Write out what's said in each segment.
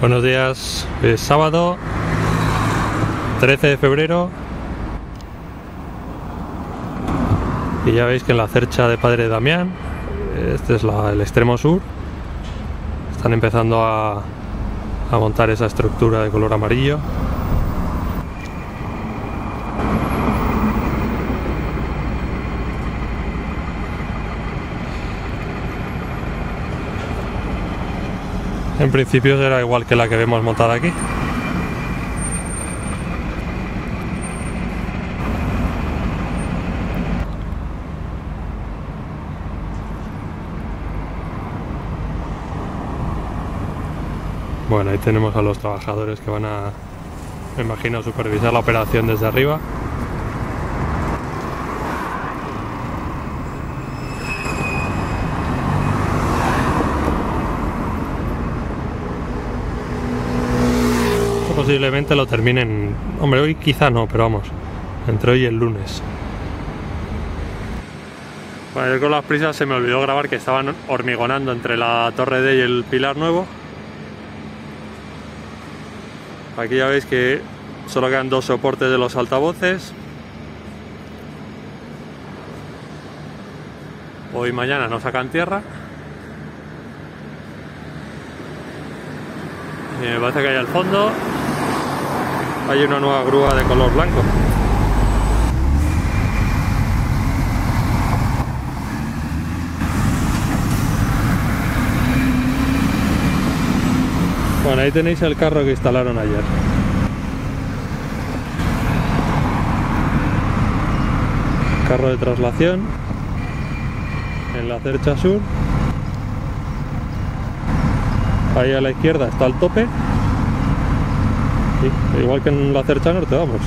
Buenos días, es sábado 13 de febrero y ya veis que en la cercha de Padre Damián, este es el extremo sur, están empezando a montar esa estructura de color amarillo. En principio será igual que la que vemos montada aquí. Bueno, ahí tenemos a los trabajadores que van a, me imagino, supervisar la operación desde arriba. Posiblemente lo terminen, hombre, hoy quizá no, pero vamos, entre hoy y el lunes. Bueno, con las prisas se me olvidó grabar que estaban hormigonando entre la torre D y el pilar nuevo. Aquí ya veis que solo quedan dos soportes de los altavoces. Hoy mañana no sacan tierra. Y me parece que ahí al fondo hay una nueva grúa de color blanco. Bueno, ahí tenéis el carro que instalaron ayer. Carro de traslación en la cercha sur. Ahí a la izquierda está el tope. Igual que en la cercha norte, vamos.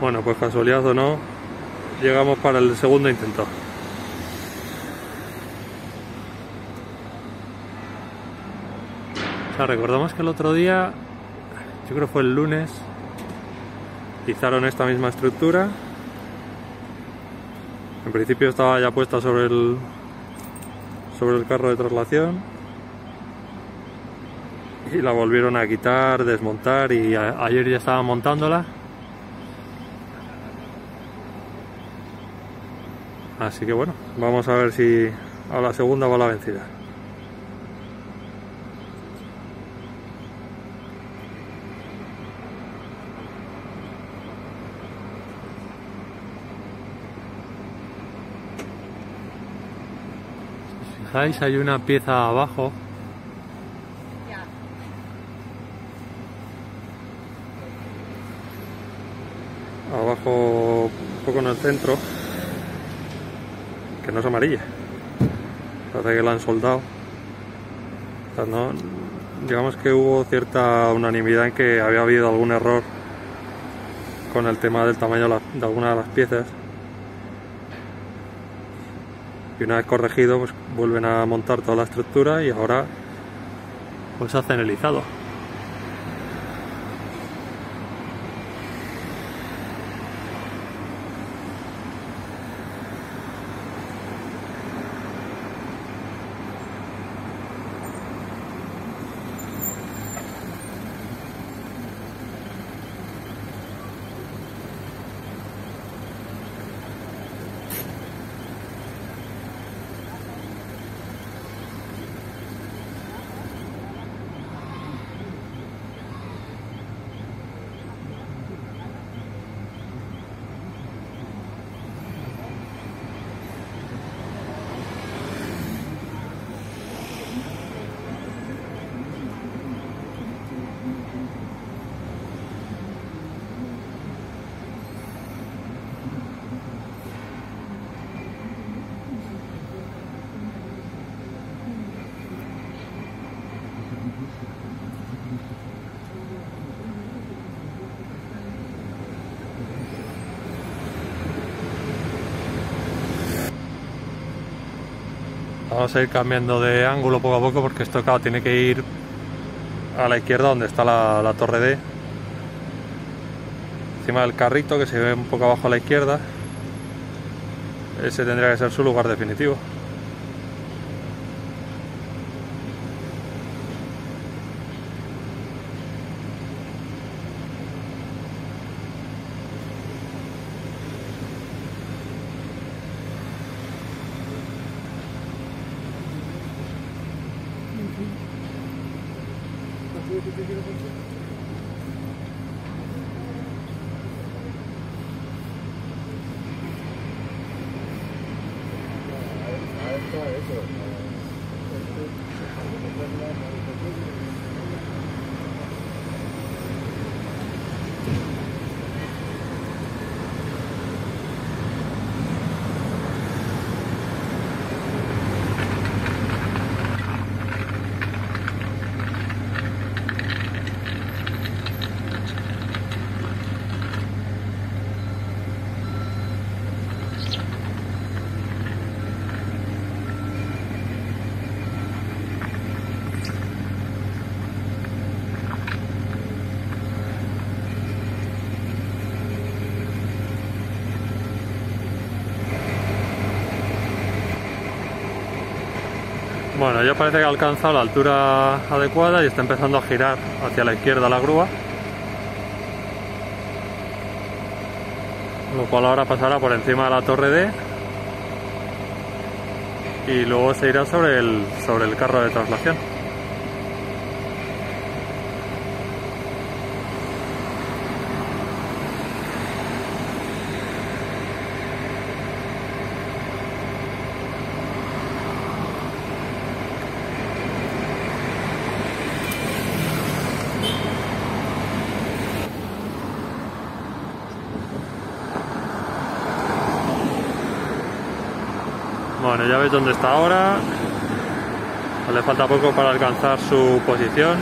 Bueno, pues casualidad o no, llegamos para el segundo intento. O sea, recordamos que el otro día, yo creo que fue el lunes, izaron esta misma estructura. En principio estaba ya puesta sobre el sobre el carro de traslación y la volvieron a quitar, desmontar y ayer ya estaban montándola. Así que bueno, vamos a ver si a la segunda va la vencida. Fijáis, hay una pieza abajo. Abajo, un poco en el centro, que no es amarilla. Parece que la han soldado. Digamos que hubo cierta unanimidad en que había habido algún error con el tema del tamaño de alguna de las piezas. Y una vez corregido, pues vuelven a montar toda la estructura y ahora pues hacen el izado. vamos a ir cambiando de ángulo poco a poco porque esto claro, tiene que ir a la izquierda donde está la, la torre D. Encima del carrito que se ve un poco abajo a la izquierda. Ese tendría que ser su lugar definitivo. That's all right. Bueno, ya parece que ha alcanzado la altura adecuada y está empezando a girar hacia la izquierda la grúa. Lo cual ahora pasará por encima de la torre D y luego se irá sobre el, sobre el carro de traslación. Bueno, ya ves dónde está ahora. Le falta poco para alcanzar su posición.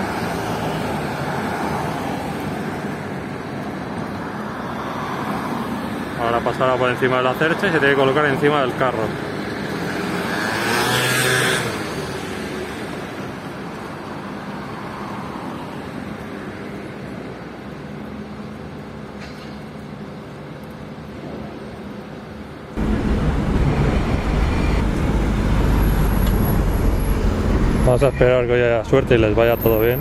Ahora pasará por encima de la cercha y se tiene que colocar encima del carro. Vamos a esperar que haya suerte y les vaya todo bien.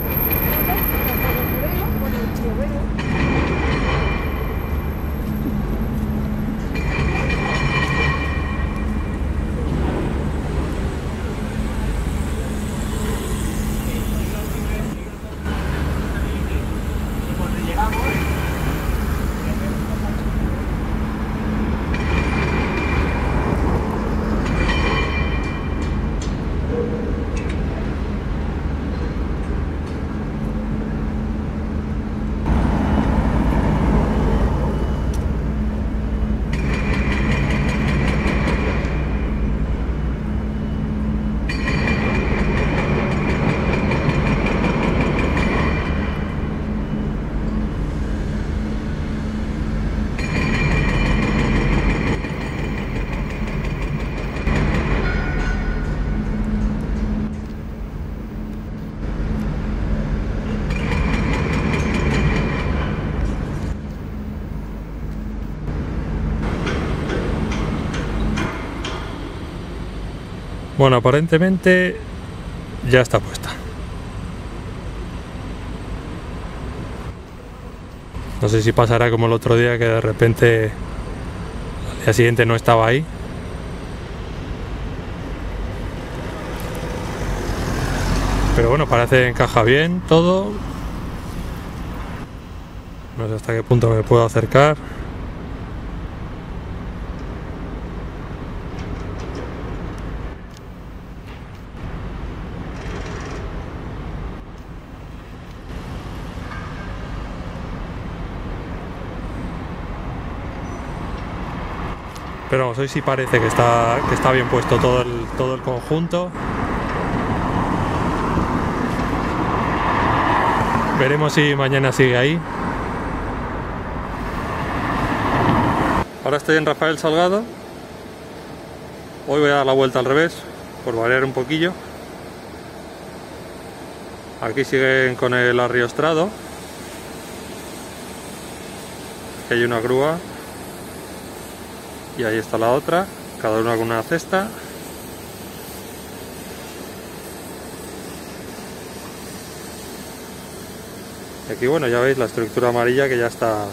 Bueno, aparentemente ya está puesta. No sé si pasará como el otro día que de repente al día siguiente no estaba ahí. Pero bueno, parece que encaja bien todo. No sé hasta qué punto me puedo acercar. Pero hoy sí parece que está, que está bien puesto todo el, todo el conjunto. Veremos si mañana sigue ahí. Ahora estoy en Rafael Salgado. Hoy voy a dar la vuelta al revés, por variar un poquillo. Aquí siguen con el arriostrado. que hay una grúa y ahí está la otra, cada una con una cesta. Y aquí bueno, ya veis la estructura amarilla que ya está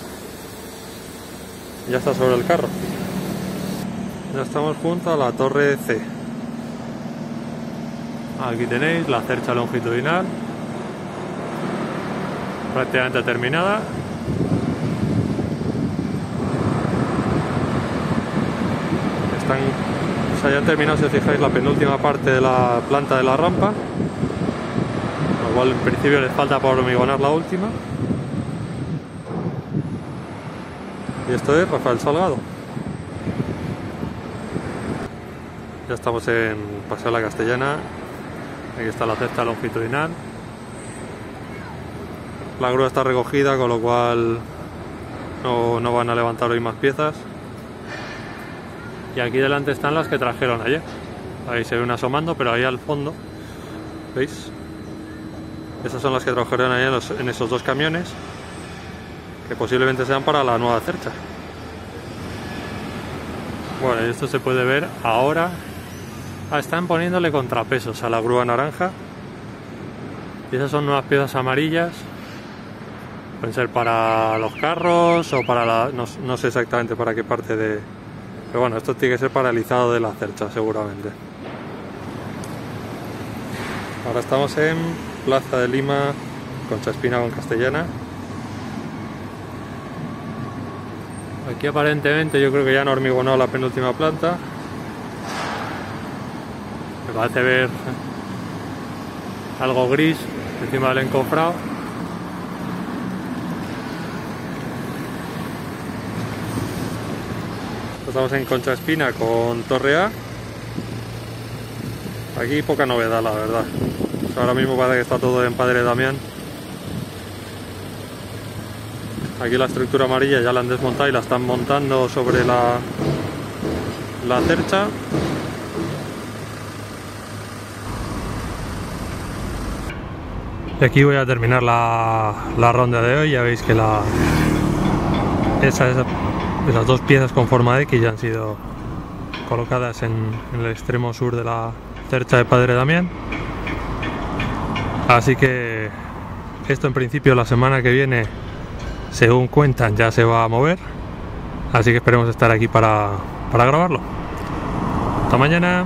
ya está sobre el carro. Ya estamos junto a la torre C. Aquí tenéis la cercha longitudinal prácticamente terminada. Están, ya terminado, si os fijáis, la penúltima parte de la planta de la rampa. Lo cual en principio les falta por hormigonar la última. Y esto es Rafael Salgado. Ya estamos en Paseo La Castellana. Aquí está la cesta longitudinal. La grúa está recogida, con lo cual no, no van a levantar hoy más piezas. Y aquí delante están las que trajeron ayer. Ahí se ve una asomando, pero ahí al fondo, ¿veis? Esas son las que trajeron ayer en esos dos camiones, que posiblemente sean para la nueva cercha. Bueno, esto se puede ver ahora. Ah, están poniéndole contrapesos a la grúa naranja. Y esas son nuevas piezas amarillas. Pueden ser para los carros o para la... No sé exactamente para qué parte de, pero bueno, esto tiene que ser paralizado de la cercha seguramente. Ahora estamos en Plaza de Lima, Concha Espina con Castellana. Aquí aparentemente yo creo que ya han hormigonado la penúltima planta. Me parece ver algo gris encima del encofrado. Estamos en Concha Espina con Torre A. Aquí poca novedad, la verdad. Ahora mismo parece que está todo en Padre Damián. Aquí la estructura amarilla ya la han desmontado y la están montando sobre la, la cercha. Y aquí voy a terminar la, la ronda de hoy. Ya veis que la esa es de las dos piezas con forma X ya han sido colocadas en, el extremo sur de la cercha de Padre Damián. Así que esto en principio la semana que viene, según cuentan, ya se va a mover. Así que esperemos estar aquí para, para grabarlo. Hasta mañana.